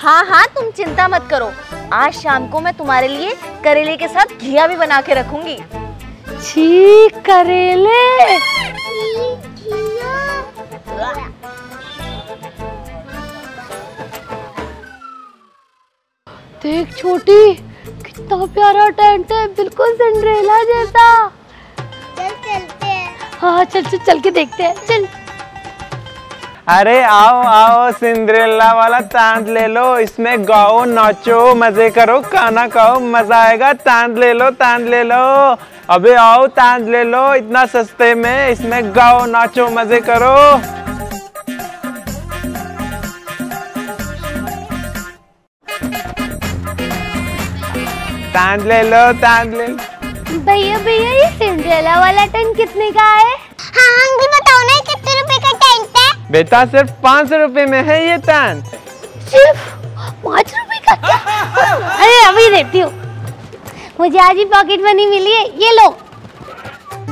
हाँ हाँ तुम चिंता मत करो। आज शाम को मैं तुम्हारे लिए करेले के साथ घिया भी बना के रखूँगी। छी करेले। देख छोटी कितना प्यारा टेंट है बिल्कुल सिंड्रेला जैसा। चल चलते हैं। हाँ चल चल चल के देखते हैं। चल। अरे आओ आओ सिंड्रेला वाला तांत ले लो इसमें गाओ नाचो मज़े करो खाना खाओ मज़ा आएगा तांत ले लो तांत ले लो। अबे आओ तांत ले लो इतना सस्ते में इसमें गाओ नाचो मज़े करो। तांत ले लो तांत ले लो। भैया भैया ये सिंड्रेला वाला टन कितने का है? हाँ अंकल बेटा सिर्फ़ पाँच सौ रुपए में है ये तांत सिर्फ़ पाँच रुपए का क्या? अरे अभी देती हूँ। मुझे आज ही पॉकेट मनी मिली है ये लो।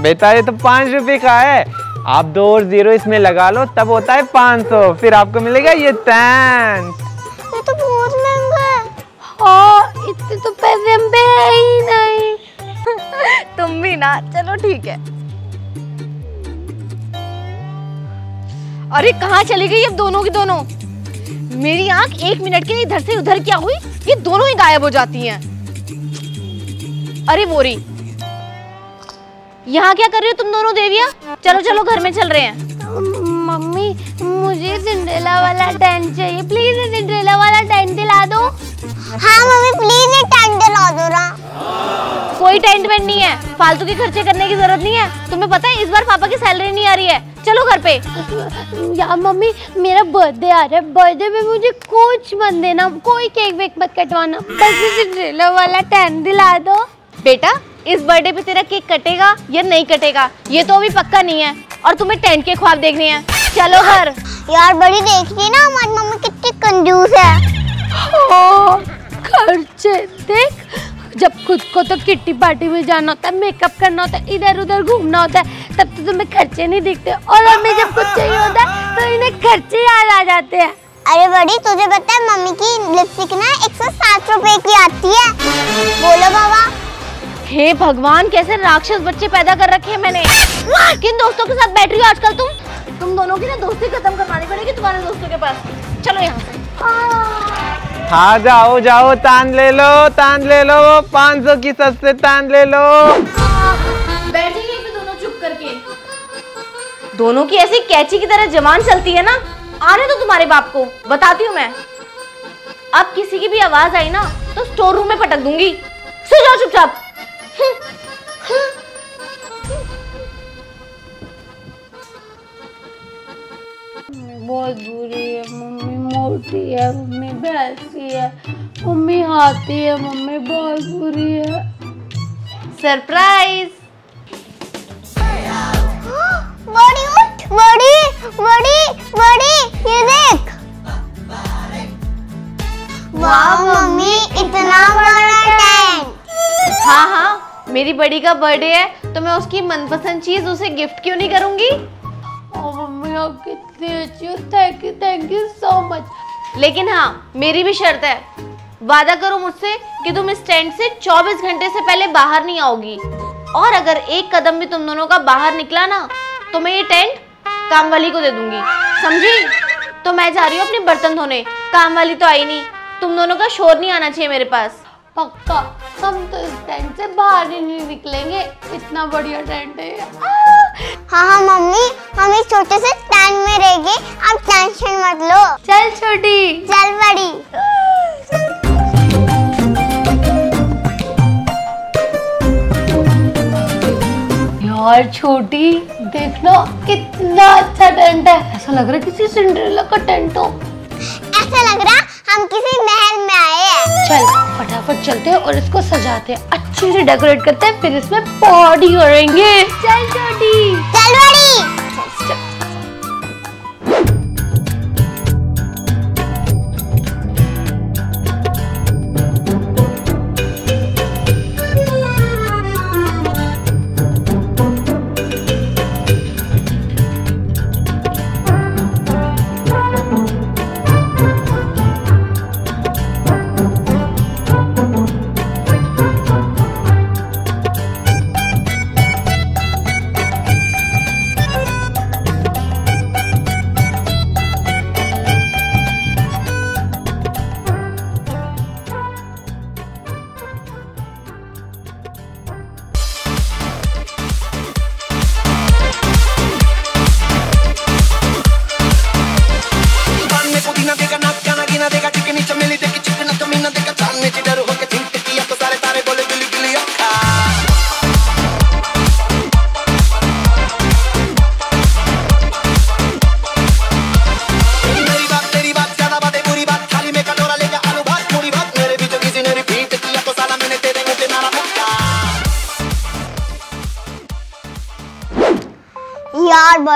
बेटा ये तो पाँच रुपए का है। आप दो और ज़ीरो इसमें लगा लो तब होता है पाँच सौ। फिर आपको मिलेगा ये टैंक ये तो बहुत महँगा है। हाँ इतने तो पैसे हम पे है ही नहीं। तुम भी ना चलो ठीक है। अरे कहाँ चली गई अब दोनों की दोनों? मेरी आँख एक मिनट के लिए इधर से उधर क्या हुई? ये दोनों ही गायब हो जाती हैं। अरे बोरी यहाँ क्या कर रही हो तुम दोनों देविया? चलो चलो घर में चल रहे हैं। मम्मी मुझे सिंड्रेला वाला टेंट चाहिए। प्लीज़ सिंड्रेला वाला टेंट दिला दो। हाँ मम्मी प्लीज़ ये टेंट दिला दो ना। कोई टेंट वेंट नहीं है। फालतू के खर्चे करने की ज़रूरत नहीं है। तुम्हें पता है इस बार पापा की सैलरी आ रही है। चलो घर पे। यार मम्मी मेरा बर्थडे आ रहा है। बर्थडे में मुझे कुछ मत देना। कोई केक वेक मत कटवाना। बस सिंड्रेला वाला टेंट दिला दो। बेटा इस बर्थडे पे तेरा केक कटेगा या नहीं कटेगा ये तो अभी पक्का नहीं है। और तुम्हें टेंट के ख्वाब देखने हैं। चलो घर। यार बड़ी देख रही है ना हमारी मम्मी कितनी कंजूस है। हाँ, खर्चे देख। जब खुद को तो किट्टी पार्टी में जाना होता है मेकअप करना होता है इधर उधर घूमना होता है तब तो तुम्हें खर्चे नहीं दिखते। और हमें जब कुछ चाहिए होता है तो इन्हें खर्चे याद आ जाते हैं। अरे बड़ी तुझे पता है मम्मी की लिपस्टिक ना एक सौ सात रुपए की आती है? बोलो बाबा। हे भगवान कैसे राक्षस बच्चे पैदा कर रखे हैं मैंने। किन दोस्तों के साथ बैठ रही हो आजकल तुम? तुम दोनों की ना दोस्ती खत्म करवानी पड़ेगी तुम्हारे दोस्तों के पास। चलो यहाँ से। हाँ जाओ जाओ तान ले लो तान ले लो पाँच सौ की सस्ते तान ले लो। बैठे यहीं पे दोनों चुप करके। दोनों की ऐसी कैची की तरह जवान चलती है ना? आने दो तुम्हारे बाप को बताती हूँ मैं। अब किसी की भी आवाज़ आई ना तो स्टोर रूम में पटक दूँगी। सो जाओ चुपचाप। बहुत बुरी है मम्मी। मोटी है मम्मी भैंसी है। मम्मी हाथी है मम्मी बहुत बुरी है। सरप्राइज़ बड़ी उठ बड़ी बड़ी बड़ी ये देख। वाह मम्मी इतना बड़ा टेंट हाँ हाँ मेरी बड़ी का बर्थडे है तो मैं उसकी मनपसंद चीज़ उसे गिफ्ट क्यों नहीं करूँगी? ओ मम्मी आप कितनी अच्छी हो thank you thank you so much लेकिन हाँ मेरी भी शर्त है। वादा करो मुझसे कि तुम इस टेंट से 24 घंटे से पहले बाहर नहीं आओगी। और अगर एक कदम भी तुम दोनों का बाहर निकला ना तो मैं ये टेंट काम वाली को दे दूँगी। समझी? तो मैं जा रही हूँ अपने बर्तन धोने। काम वाली तो आई नहीं। तुम दोनों का शोर नहीं आना चाहिए मेरे पास। पक्का। हम तो इस टेंट से बाहर ही नहीं निकलेंगे। इतना बढ़िया टेंट है हाँ हाँ मम्मी हम इस छोटे से टेंट में रहेंगे। आप टेंशन मत लो। चल छोटी। चल बड़ी। यार छोटी देखना कितना अच्छा टेंट है। ऐसा लग रहा है किसी सिंड्रेला का टेंट हो। ऐसा लग रहा हम किसी महल में आए हैं। चल फटाफट चलते हैं और इसको सजाते हैं। अच्छे से डेकोरेट करते हैं फिर इसमें पार्टी करेंगे चल छोटी। चल बड़ी।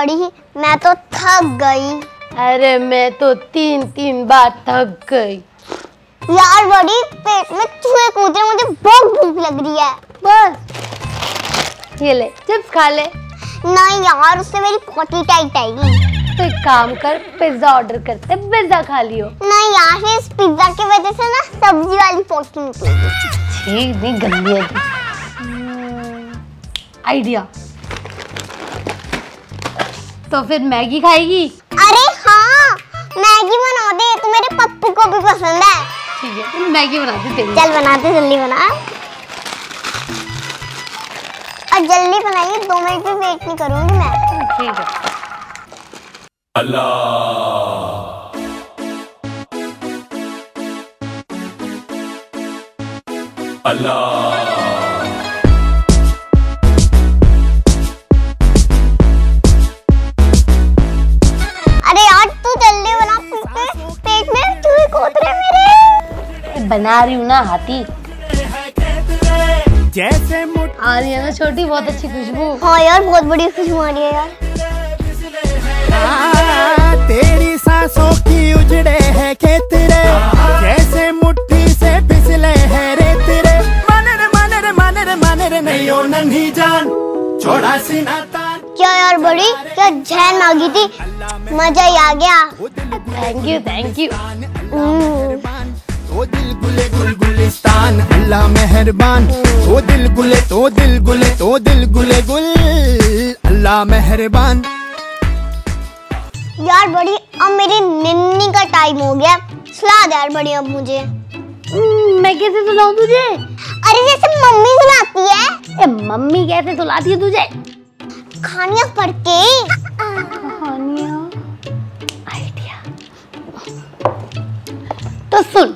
बड़ी मैं तो थक गई। अरे मैं तो तीन तीन बार थक गई। यार बड़ी पेट में चूहे कूद रहे मुझे बहुत भूख लग रही है। बस। ये ले चिप्स खा ले। नहीं यार उससे मेरी पोटी टाइट आएगी। तो एक काम कर पिज्जा ऑर्डर करते पिज्जा खा लियो। नहीं यार इस पिज्जा की वजह से ना सब्ज़ी वाली पोटी निकलेगी ठीक नहीं गंदी है। आइडिया तो फिर मैगी खाएगी? अरे हाँ मैगी बना दे तो मेरे पप्पू को भी पसंद है। ठीक है फिर मैगी बना दे तेरी चल बनाते जल्दी बना। और जल्दी बनाइए दो मिनट भी वेट नहीं करूँगी मैं। ठीक है। अरे बना रही हूँ ना हाथी। जैसे आ रही है ना छोटी बहुत अच्छी खुशबू। हाँ यार बहुत बड़ी खुशबू आ रही है यार। तेरी सांसों की उजड़े है खेत रे। जैसे मुट्ठी से फिसले है रेत रे। मन रे मन रे मन रे मन रे नहीं ओ नन्ही जान। छोड़ा तान। क्या यार बड़ी? क्या जहन आ गई थी? मज़ा ही आ गया। Thank you thank you hmm, तो दिल गुले गुल गुलिस्तान अल्लाह मेहरबान। तो दिल गुले तो दिल गुले तो दिल गुले गुल अल्लाह मेहरबान। यार बड़ी अब मेरी निन्नी का टाइम हो गया। सुला दे यार बड़ी अब मुझे। हम्म, मैं कैसे सुलाऊं तुझे? अरे जैसे मम्मी सुलाती है। ए मम्मी कैसे सुलाती है तुझे? खानिया पढ़ के। आइडिया। तो सुन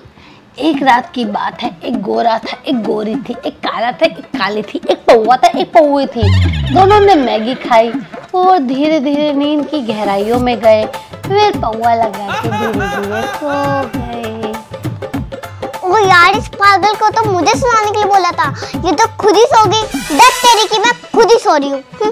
एक रात की बात है, एक गोरा था, एक गोरी थी, एक काला था, एक काली थी, एक पौवा था, एक पौवे थी। दोनों ने मैगी खाई और धीरे धीरे नींद की गहराइयों में गए। फिर पौवा लगा के धीरे धीरे सो गए। ओ यार, इस पागल को तो मुझे सुनाने के लिए बोला था। ये तो खुद ही सो गई। दस तेरी की मैं खुद ही सो रही हूँ।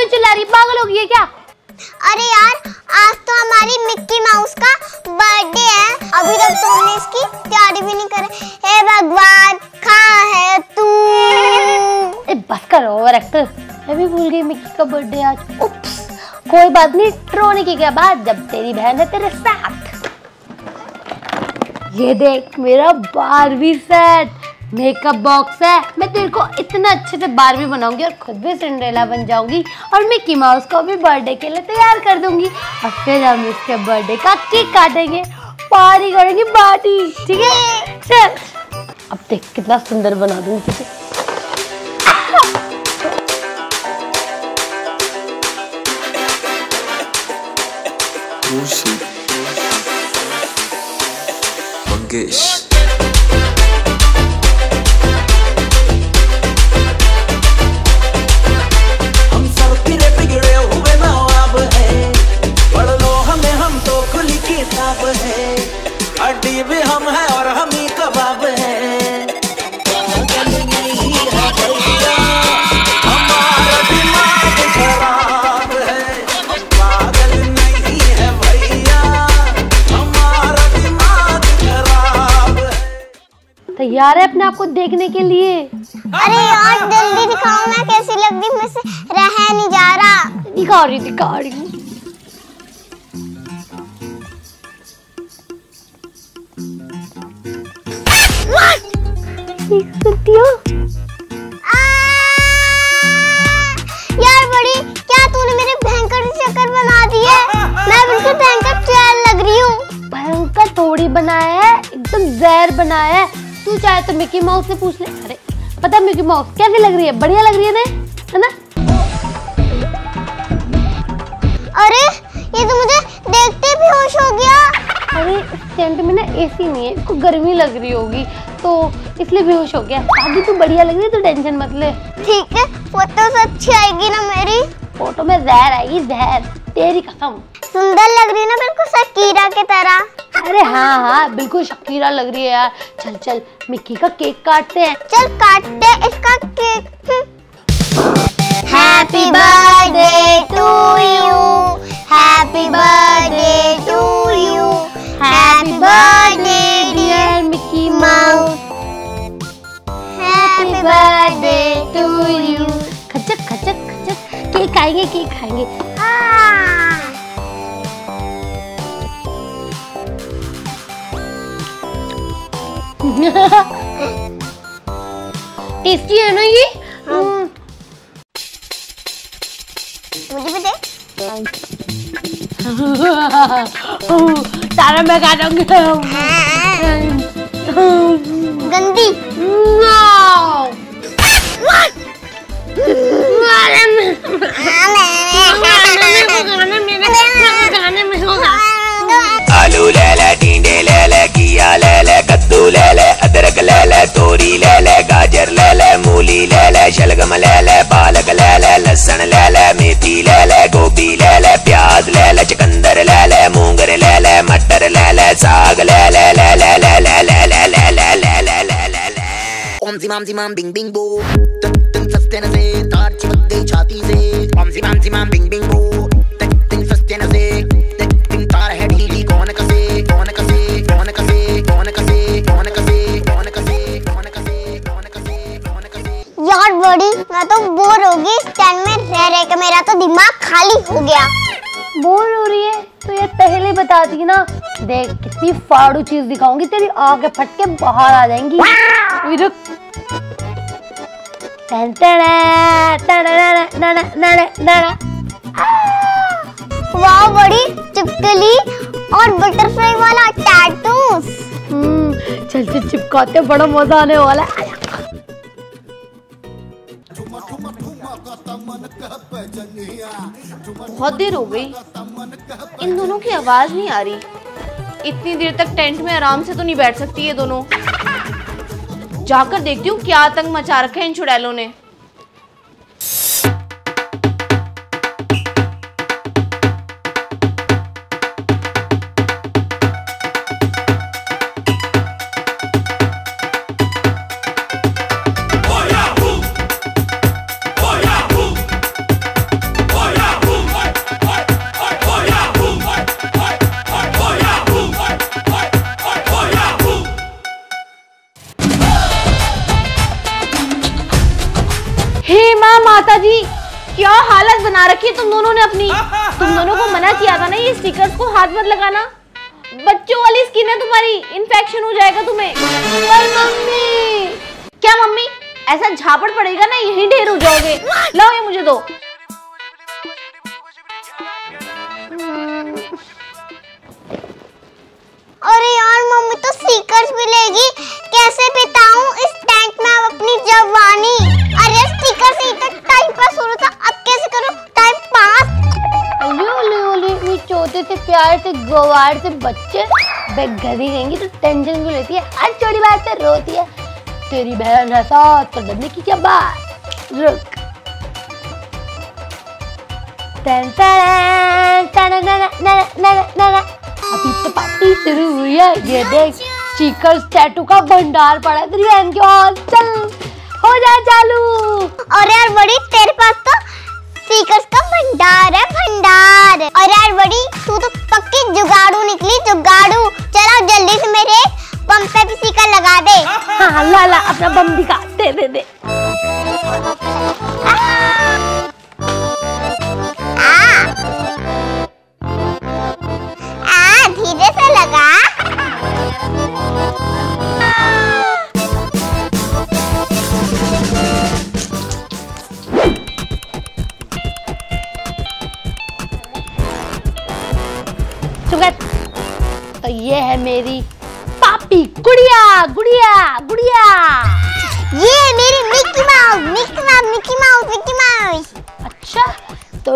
तू चिल्ला रही? पागल हो गई है क्या? अरे यार आज तो हमारी मिक्की माउस का बर्थडे है। अभी तक तो हमने इसकी तैयारी भी नहीं करी। हे भगवान कहाँ है तू? ए बस कर ओवर एक्टर मैं भी भूल गई मिक्की का बर्थडे आज। उप्स कोई बात नहीं ट्रोने की क्या बात? जब तेरी बहन है तेरे साथ। ये देख मेरा बारहवीं सेट मेकअप बॉक्स है। मैं तेरे को इतना अच्छे से बारहवीं बनाऊँगी और खुद भी सिंड्रेला बन जाऊँगी और मिक्की माउस को भी बर्थडे के लिए तैयार कर दूँगी। और फिर हम इसके बर्थडे का केक काटेंगे पार्टी करेंगे पार्टी ठीक है? चल। अब देख कितना सुंदर बना दूँगी तुझे। Mangesh. तैयार है अपने आप को देखने के लिए। अरे यार जल्दी दिखाओ मैं कैसी लग रही हूँ? मुझसे रह नहीं जा रहा। दिखा रही दिखा रही हूँ। देख सकती हो? यार बड़ी क्या तूने मेरे भयंकर चक्कर बना दिए? मैं बिल्कुल भयंकर चैन लग रही हूँ। भयंकर थोड़ी बनाया है एकदम जहर बनाया है। तू चाहे तो मिकी माउस से पूछ ले। अरे पता मिकी माउस कैसी लग रही है? बढ़िया लग रही है ना? है ना? अरे ये तो मुझे देखते भी होश हो गया। अरे टेंट में ना एसी नहीं है इसको गर्मी लग रही होगी तो इसलिए बेहोश हो गया। अभी तू बढ़िया लग रही है तो टेंशन मत ले। ठीक है फ़ोटो से अच्छी आएगी ना मेरी। फ़ोटो में जहर आएगी जहर। तेरी कसम। सुंदर लग रही है ना बिल्कुल शकीरा की तरह। अरे हाँ हाँ बिल्कुल शकीरा लग रही है यार। चल चल मिक्की का केक काटते हैं। चल काटते हैं इसका cake. Happy birthday to you happy birthday to you happy birthday dear Mickey Mouse happy birthday to you खचक खचक खचक। केक खाएँगे केक खाएँगे। टेस्टी है ना ये? हम्म, मुझे भी दे। सारा मैं खा जाऊँगी। गंदी। तोरी ले ले गाजर ले ले मूली ले ले शलगम ले ले पालक ले ले लहसुन ले ले मेथी ले ले गोभी ले ले प्याज ले ले चकंदर ले ले मूंगर ले ले मटर ले ले साग ले ले ले ले ले ले ले ले ले ले ले ले ले ले ले ओम जिमाम जिमाम बिंग बिंग बो तक तक सस्ते न से तार चिपक गई छाती से ओम जिमाम जिमाम बिंग बिंग बो बड़ी मैं तो बोर हो गई स्टैंड में रह रह के मेरा तो दिमाग खाली हो गया बोर हो रही है तो ये पहले बताती ना देख कितनी फाड़ू चीज़ दिखाऊँगी तेरी आँखें फट के बाहर आ जाएँगी रुक। वाह बड़ी चिपकली और बटरफ्लाई वाला टैटूस हम्म, चल चल चिपकाते बड़ा मज़ा आने वाला है बहुत देर हो गई। इन दोनों की आवाज़ नहीं आ रही। इतनी देर तक टेंट में आराम से तो नहीं बैठ सकती ये दोनों। जाकर देखती हूँ क्या आतंक मचा रखा है इन चुड़ैलों ने। तुम दोनों ने अपनी तुम दोनों को मना किया था ना ये स्टिकर्स को? हाथ मत लगाना। बच्चों वाली स्किन है तुम्हारी। इन्फेक्शन हो जाएगा तुम्हें। पर मम्मी! क्या मम्मी? ऐसा झापड़ पड़ेगा ना, यहीं ढेर हो जाओगे। लाओ ये मुझे दो। अरे यार, मम्मी तो स्टिकर्स भी लेगी। कैसे बिताऊं? इस गवार से बच्चे बेघरी रहेंगी तो टेंशन क्यों लेती है? हर छोटी बात पे रोती है। तेरी बहन है साथ तो डरने की क्या बात? रुक। अभी तो पार्टी शुरू हुई है। ये देख चीकर्स टैटू का भंडार पड़ा है तेरी बहन के और चल, हो जा चालू और यार बड़ी तेरे पास तो स्टिकर्स का भंडार है, भंडार। और यार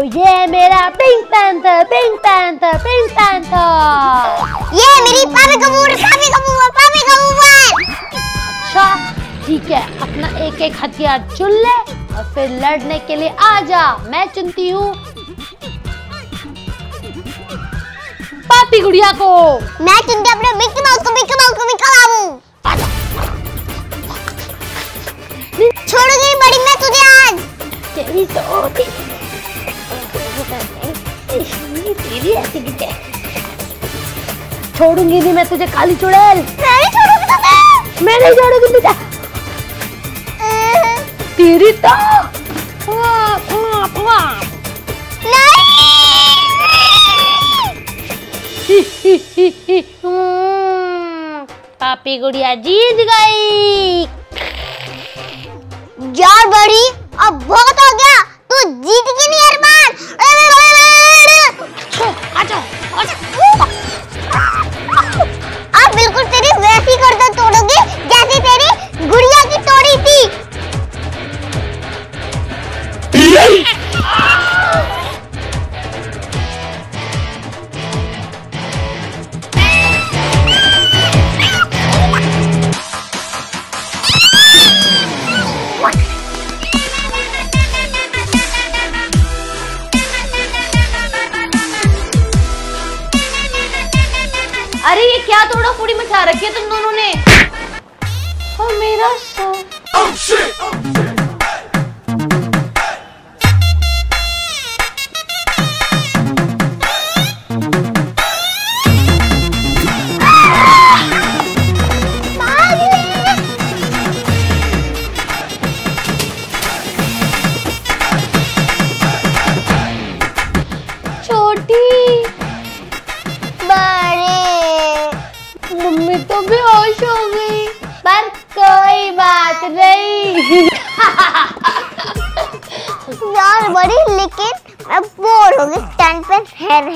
ये मेरा Pink Panther Pink Panther Pink Panther ये मेरी पापी कबूतर पापी कबूतर पापी कबूतर अच्छा ठीक है अपना एक एक हथियार चुन ले और फिर लड़ने के लिए आ जा मैं चुनती हूँ। पापी गुड़िया को। मैं चुनती हूँ अपने मिक्की माउस को मिक्की माउस को मिक्की बाबू छोड़ूँगी बड़ी मैं तुझे आज तेरी तो तेरी ऐसी की छोड़ूँगी नहीं मैं तुझे काली चुड़ैल। नहीं छोड़ूँगी तुझे मैं। नहीं छोड़ूँगी तुझे। तेरी तो। पापी गुड़िया जीत गई। यार बड़ी अब बहुत हो गया। तू जीत की नहीं अब बिल्कुल तेरी वैसी गर्दन तोड़ोगे जैसी तेरी गुड़िया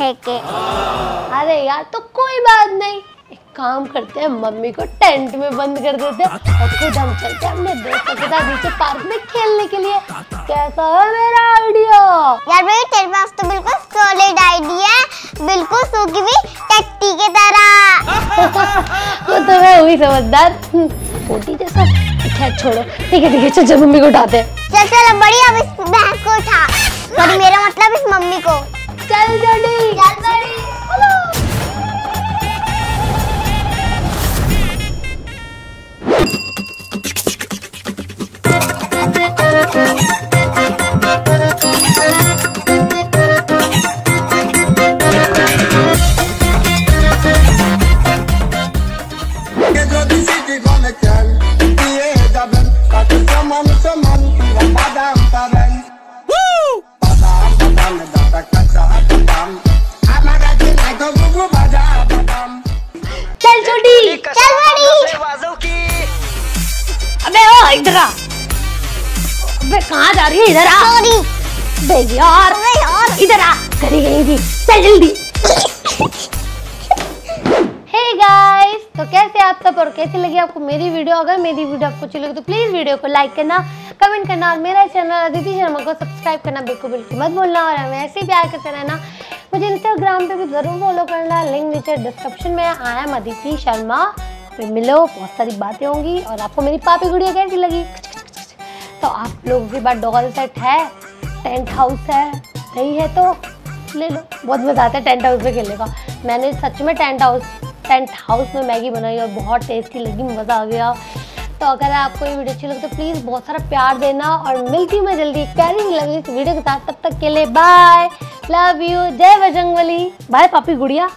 रह अरे यार तो कोई बात नहीं। एक काम करते हैं मम्मी को टेंट में बंद कर देते हैं और खुद हम चलते हैं अपने दोस्तों के साथ नीचे पार्क में खेलने के लिए। कैसा है मेरा आइडिया यार भाई तेरे पास तो बिल्कुल सॉलिड आइडिया है। बिल्कुल सूखी हुई टट्टी की तरह। वो तो मैं हुई समझदार। छोटी जैसा। खैर छोड़ो। ठीक है ठीक है चल मम्मी को उठाते हैं। चल चल बड़ी अब इस भैंस को उठा। और मेरा मतलब इस मम्मी को। चल जल्दी। जल्दी। हे गाइस तो कैसे आप सब और कैसी लगी आपको मेरी वीडियो अगर मेरी वीडियो आपको अच्छी लगी तो प्लीज़ वीडियो को लाइक करना कमेंट करना और मेरा चैनल अदिति शर्मा को सब्सक्राइब करना बिल्कुल बिल्कुल मत भूलना और हमें ऐसे ही प्यार करते रहना। मुझे इंस्टाग्राम पे भी ज़रूर फॉलो करना लिंक नीचे डिस्क्रिप्शन में आई एम अदिति शर्मा फिर मिलो, बहुत सारी बातें होंगी और आपको मेरी पापी गुड़िया कैसी लगी? तो आप लोगों के पास डॉल सेट है टेंट हाउस है नहीं है तो। ले लो बहुत मज़ा आता है टेंट हाउस में खेलने का। मैंने सच में टेंट हाउस टेंट हाउस में मैगी बनाई और बहुत टेस्टी लगी, मज़ा आ गया। तो अगर आपको ये वीडियो अच्छी लगे तो प्लीज़ बहुत सारा प्यार देना और मिलती हूँ मैं जल्दी। प्यारी लगी इस वीडियो के साथ, तब तक के लिए बाय लव यू जय बजरंगबली बाय पापी गुड़िया।